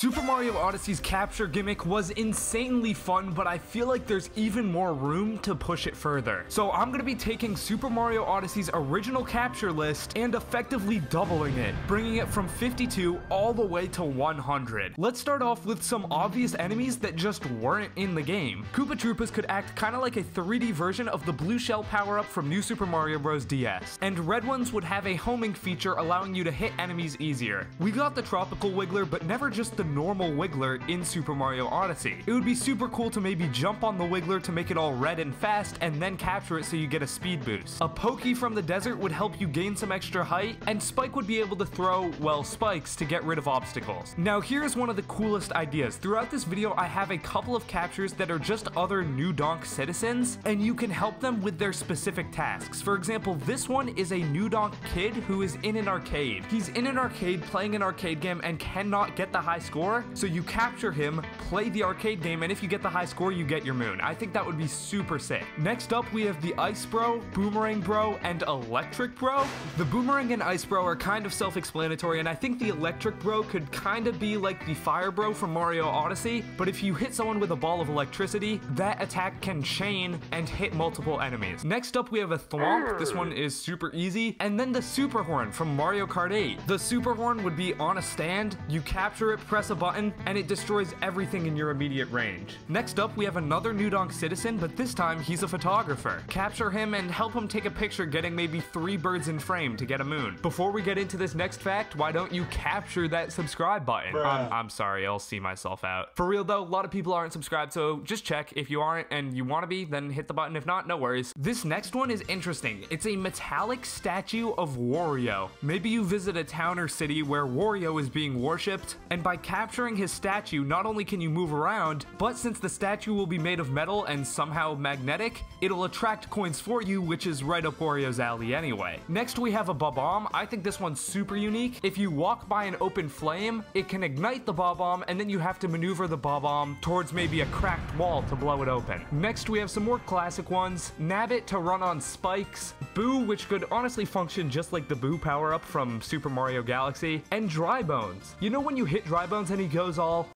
Super Mario Odyssey's capture gimmick was insanely fun, but I feel like there's even more room to push it further. So I'm gonna be taking Super Mario Odyssey's original capture list and effectively doubling it, bringing it from 52 all the way to 100. Let's start off with some obvious enemies that just weren't in the game. Koopa Troopas could act kinda like a 3D version of the blue shell power-up from New Super Mario Bros. DS, and red ones would have a homing feature allowing you to hit enemies easier. We got the tropical Wiggler, but never just the normal Wiggler in Super Mario Odyssey. It would be super cool to maybe jump on the Wiggler to make it all red and fast, and then capture it so you get a speed boost. A Pokey from the desert would help you gain some extra height, and Spike would be able to throw, well, spikes to get rid of obstacles. Now here's one of the coolest ideas. Throughout this video, I have a couple of captures that are just other New Donk citizens, and you can help them with their specific tasks. For example, this one is a New Donk kid who is in an arcade. He's in an arcade playing an arcade game and cannot get the high score, so you capture him, play the arcade game, and if you get the high score, you get your moon. I think that would be super sick. Next up, we have the Ice Bro, Boomerang Bro, and Electric Bro. The Boomerang and Ice Bro are kind of self-explanatory, and I think the Electric Bro could kind of be like the Fire Bro from Mario Odyssey, but if you hit someone with a ball of electricity, that attack can chain and hit multiple enemies. Next up, we have a Thwomp. This one is super easy. And then the Super Horn from Mario Kart 8. The Super Horn would be on a stand, you capture it, press a button, and it destroys everything in your immediate range. Next up, we have another New Donk citizen, but this time he's a photographer. Capture him and help him take a picture getting maybe three birds in frame to get a moon. Before we get into this next fact, why don't you capture that subscribe button? I'm, I'm sorry, I'll see myself out. For real though, a lot of people aren't subscribed, so just check. If you aren't and you want to be, then hit the button. If not, no worries. This next one is interesting. It's a metallic statue of Wario. Maybe you visit a town or city where Wario is being worshipped, and by capturing his statue, not only can you move around, but since the statue will be made of metal and somehow magnetic, it'll attract coins for you, which is right up Wario's alley anyway. Next, we have a Bob-omb. I think this one's super unique. If you walk by an open flame, it can ignite the Bob-omb, and then you have to maneuver the Bob-omb towards maybe a cracked wall to blow it open. Next, we have some more classic ones. Nabbit to run on spikes, Boo, which could honestly function just like the Boo power-up from Super Mario Galaxy, and Dry Bones. You know when you hit Dry Bones and he goes all...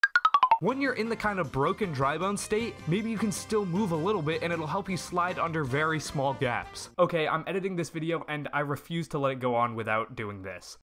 When you're in the kind of broken dry bone state, maybe you can still move a little bit and it'll help you slide under very small gaps. Okay, I'm editing this video and I refuse to let it go on without doing this.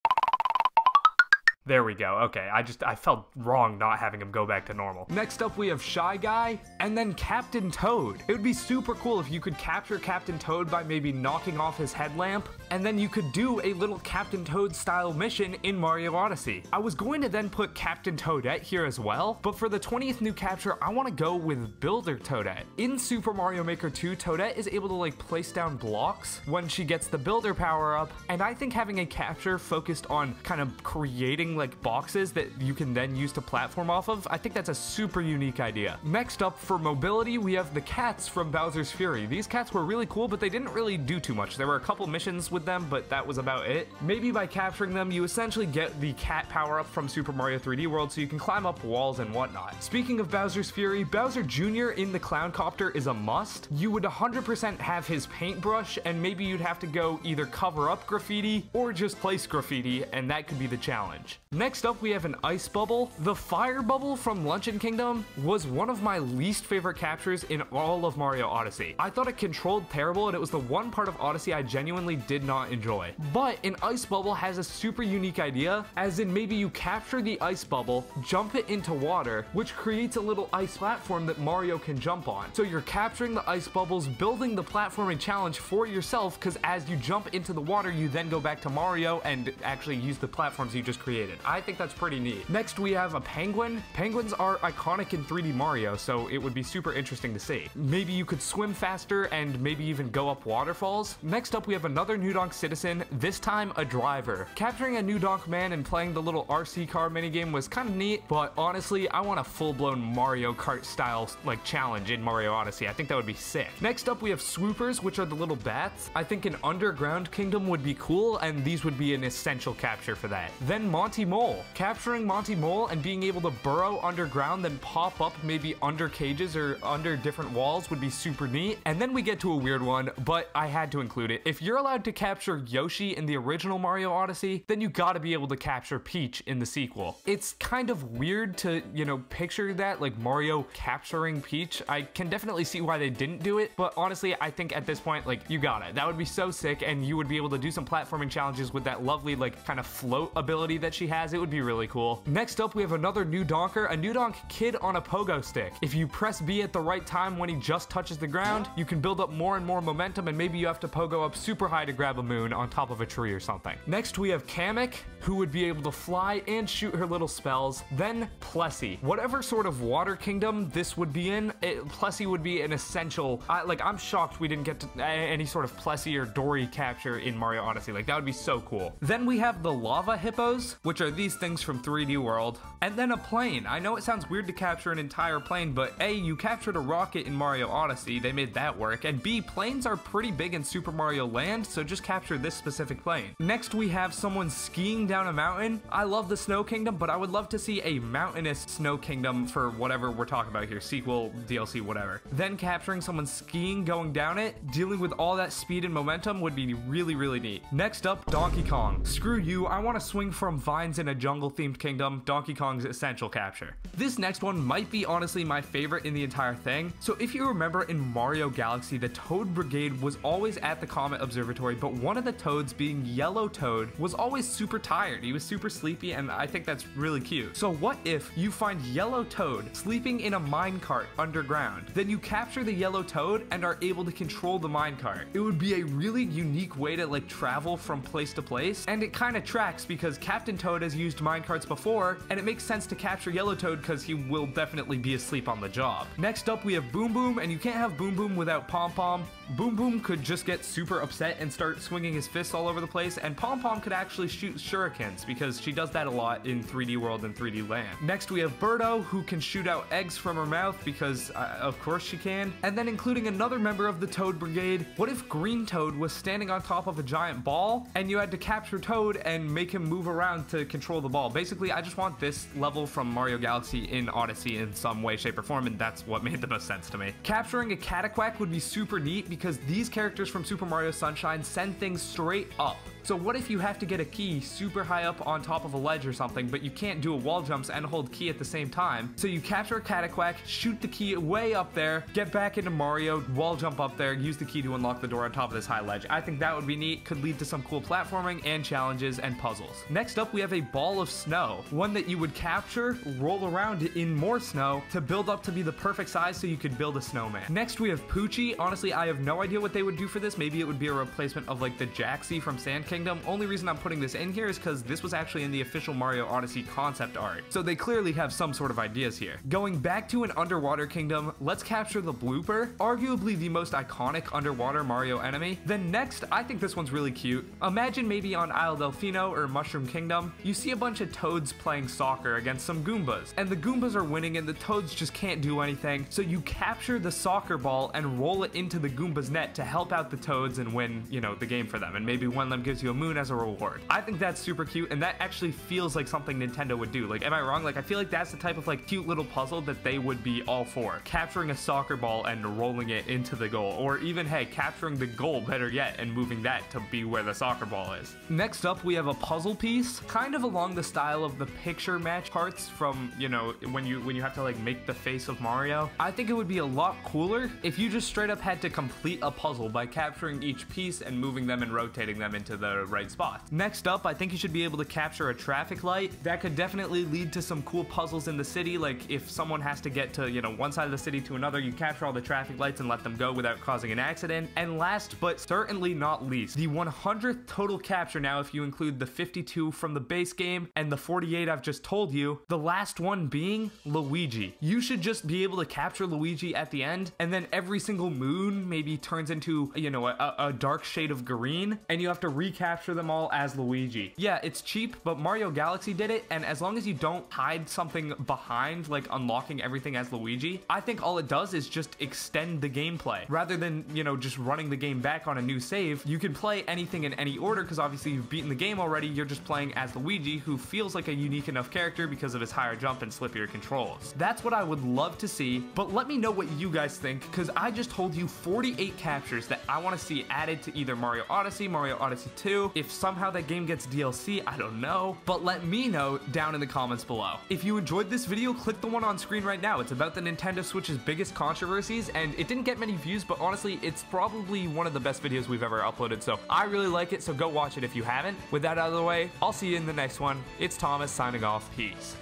There we go. Okay, I just I felt wrong not having him go back to normal. Next up we have Shy Guy and then Captain Toad. It would be super cool if you could capture Captain Toad by maybe knocking off his headlamp and then you could do a little Captain Toad style mission in Mario Odyssey. I was going to then put Captain Toadette here as well, but for the 20th new capture, I want to go with Builder Toadette. In Super Mario Maker 2, Toadette is able to like place down blocks when she gets the Builder power up, and I think having a capture focused on kind of creating like boxes that you can then use to platform off of, I think that's a super unique idea. Next up for mobility, we have the cats from Bowser's Fury. These cats were really cool, but they didn't really do too much. There were a couple missions with them, but that was about it. Maybe by capturing them, you essentially get the cat power up from Super Mario 3D World so you can climb up walls and whatnot. Speaking of Bowser's Fury, Bowser Jr. in the Clown Copter is a must. You would 100% have his paintbrush, and maybe you'd have to go either cover up graffiti or just place graffiti, and that could be the challenge. Next up, we have an ice bubble. The fire bubble from Luncheon Kingdom was one of my least favorite captures in all of Mario Odyssey. I thought it controlled terrible, and it was the one part of Odyssey I genuinely did not enjoy. But an ice bubble has a super unique idea, as in maybe you capture the ice bubble, jump it into water, which creates a little ice platform that Mario can jump on. So you're capturing the ice bubbles, building the platforming challenge for yourself, because as you jump into the water, you then go back to Mario and actually use the platforms you just created. I think that's pretty neat. Next, we have a penguin. Penguins are iconic in 3D Mario, so it would be super interesting to see. Maybe you could swim faster and maybe even go up waterfalls. Next up, we have another New Donk citizen, this time a driver. Capturing a New Donk man and playing the little RC car minigame was kind of neat, but honestly, I want a full-blown Mario Kart style like challenge in Mario Odyssey. I think that would be sick. Next up, we have swoopers, which are the little bats. I think an underground kingdom would be cool, and these would be an essential capture for that. Then Monty Mole. Capturing Monty Mole and being able to burrow underground, then pop up maybe under cages or under different walls would be super neat. And then we get to a weird one, but I had to include it. If you're allowed to capture Yoshi in the original Mario Odyssey, then you gotta be able to capture Peach in the sequel. It's kind of weird to, you know, picture that, like Mario capturing Peach. I can definitely see why they didn't do it, but honestly, I think at this point, like, you got it. That would be so sick, and you would be able to do some platforming challenges with that lovely, like, kind of float ability that she has. It would be really cool. Next up, we have another new Donker, a new Donk kid on a pogo stick. If you press B at the right time when he just touches the ground, you can build up more and more momentum, and maybe you have to pogo up super high to grab a moon on top of a tree or something. Next, we have Kamek, who would be able to fly and shoot her little spells. Then Plessy. Whatever sort of water kingdom this would be in, it, Plessy would be an essential. I, like, I'm shocked we didn't get to, uh, any sort of Plessy or Dorrie capture in Mario Odyssey. Like, that would be so cool. Then we have the lava hippos, which are these things from 3D World, and then a plane. I know it sounds weird to capture an entire plane, but A, you captured a rocket in Mario Odyssey, they made that work, and B, planes are pretty big in Super Mario Land, so just capture this specific plane. Next, we have someone skiing down a mountain. I love the Snow Kingdom, but I would love to see a mountainous Snow Kingdom for whatever we're talking about here, sequel, DLC, whatever. Then capturing someone skiing going down it, dealing with all that speed and momentum would be really, really neat. Next up, Donkey Kong. Screw you, I want to swing from in a jungle-themed kingdom, Donkey Kong's essential capture. This next one might be honestly my favorite in the entire thing. So if you remember in Mario Galaxy, the Toad Brigade was always at the Comet Observatory, but one of the Toads, being Yellow Toad, was always super tired. He was super sleepy, and I think that's really cute. So what if you find Yellow Toad sleeping in a minecart underground? Then you capture the Yellow Toad and are able to control the minecart. It would be a really unique way to like travel from place to place, and it kind of tracks because Captain Toad has used minecarts before, and it makes sense to capture Yellow Toad because he will definitely be asleep on the job. Next up, we have Boom Boom, and you can't have Boom Boom without Pom Pom. Boom Boom could just get super upset and start swinging his fists all over the place, and Pom Pom could actually shoot shurikens because she does that a lot in 3D World and 3D Land. Next, we have Birdo, who can shoot out eggs from her mouth because, uh, of course, she can. And then, including another member of the Toad Brigade, what if Green Toad was standing on top of a giant ball and you had to capture Toad and make him move around to control the ball? Basically, I just want this level from Mario Galaxy in Odyssey in some way, shape, or form, and that's what made the most sense to me. Capturing a Cataquack would be super neat because these characters from Super Mario Sunshine send things straight up. So what if you have to get a key super high up on top of a ledge or something, but you can't do a wall jumps and hold key at the same time? So you capture a Cataquack, shoot the key way up there, get back into Mario, wall jump up there, use the key to unlock the door on top of this high ledge. I think that would be neat, could lead to some cool platforming and challenges and puzzles. Next up, we have a ball of snow, one that you would capture, roll around in more snow to build up to be the perfect size so you could build a snowman. Next, we have Poochy. Honestly, I have no idea what they would do for this. Maybe it would be a replacement of like the Jaxi from Sand Kingdom. Only reason I'm putting this in here is because this was actually in the official Mario Odyssey concept art. So they clearly have some sort of ideas here. Going back to an underwater kingdom, let's capture the Blooper, arguably the most iconic underwater Mario enemy. Then next, I think this one's really cute. Imagine maybe on Isle Delfino or Mushroom Kingdom, you see a bunch of toads playing soccer against some Goombas, and the Goombas are winning and the toads just can't do anything, so you capture the soccer ball and roll it into the Goomba's net to help out the toads and win, you know, the game for them, and maybe one of them gives you a moon as a reward. I think that's super cute, and that actually feels like something Nintendo would do. Like, am I wrong? Like, I feel like that's the type of like cute little puzzle that they would be all for. Capturing a soccer ball and rolling it into the goal, or even, hey, capturing the goal, better yet, and moving that to be where the soccer ball is. Next up, we have a puzzle piece, kind of along the style of the picture match parts from, you know, when you when you have to like make the face of Mario. I think it would be a lot cooler if you just straight up had to complete a puzzle by capturing each piece and moving them and rotating them into the right spot. Next up, I think you should be able to capture a traffic light. That could definitely lead to some cool puzzles in the city, like if someone has to get to, you know, one side of the city to another, you capture all the traffic lights and let them go without causing an accident. And last but certainly not least, the 100th total capture now if you include the 52 from the base game and the 48 I've just told you, the last one being Luigi. You should just be able to capture Luigi at the end, and then every single moon maybe turns into, you know, a, a dark shade of green, and you have to recapture capture them all as Luigi. Yeah, it's cheap, but Mario Galaxy did it, and as long as you don't hide something behind, like unlocking everything as Luigi, I think all it does is just extend the gameplay. Rather than, you know, just running the game back on a new save, you can play anything in any order because obviously you've beaten the game already, you're just playing as Luigi, who feels like a unique enough character because of his higher jump and slippier controls. That's what I would love to see, but let me know what you guys think, because I just told you 48 captures that I want to see added to either Mario Odyssey, Mario Odyssey 2. If somehow that game gets DLC, I don't know, but let me know down in the comments below. If you enjoyed this video, click the one on screen right now. It's about the Nintendo Switch's biggest controversies, and it didn't get many views, but honestly, it's probably one of the best videos we've ever uploaded, so I really like it, so go watch it if you haven't. With that out of the way, I'll see you in the next one. It's Thomas signing off. Peace.